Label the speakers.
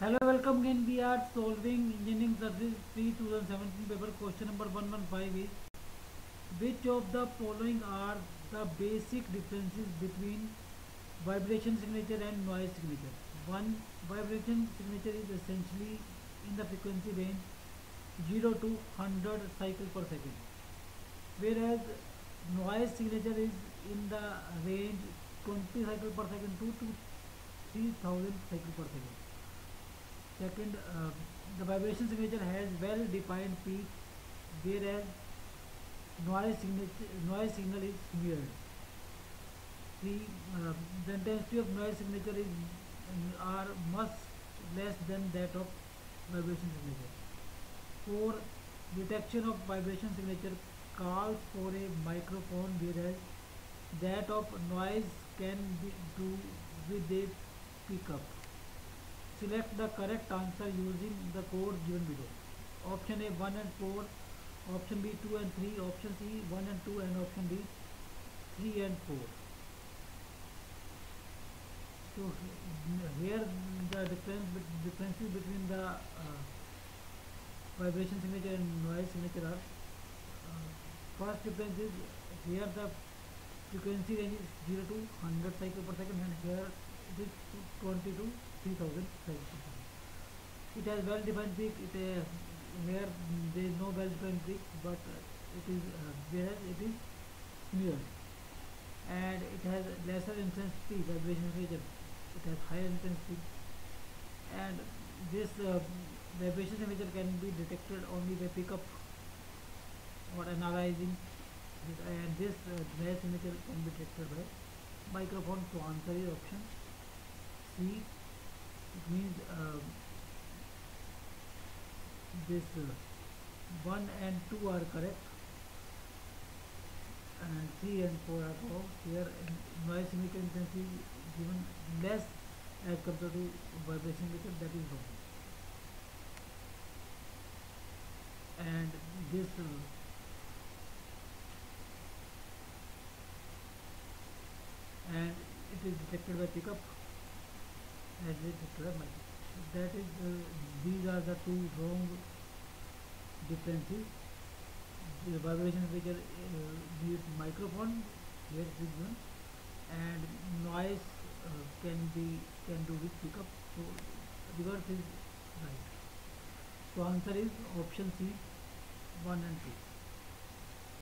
Speaker 1: Hello, welcome again. We are solving Engineering Service 3 2017 paper. Question number 115 is Which of the following are the basic differences between vibration signature and noise signature? One, vibration signature is essentially in the frequency range 0 to 100 cycle per second, whereas noise signature is in the range 20 cycle per second to 3000 cycle per second. Second, uh, the vibration signature has well-defined peak, whereas noise, signature, noise signal is smeared. Three, uh, the intensity of noise signature is are much less than that of vibration signature. Four, detection of vibration signature calls for a microphone, whereas that of noise can be do with a pickup. Select the correct answer using the code given below. Option A 1 and 4, option B 2 and 3, option C 1 and 2 and option D 3 and 4. So here the difference differences between the uh, vibration signature and noise signature are uh, first difference is here the frequency range is 0 to 100 cycle per second and here it is 20 to 3000 it has well defined peak it uh, where there is no well defined peak but uh, it is uh, whereas it is near. And it has lesser intensity vibration region. It has higher intensity. And this uh, vibration signature can be detected only by pickup or analyzing. And this uh, signature can be detected by microphone to answer is option C it means uh, this uh, 1 and 2 are correct and 3 and 4 are wrong here noise emitter intensity given less as compared to vibration meter that is wrong and this uh, and it is detected by pickup That is, uh, these are the two wrong differences. The vibration which are uh, microphone, here is one, and noise uh, can be can do with pickup. So reverse is right. So answer is option C, one and two.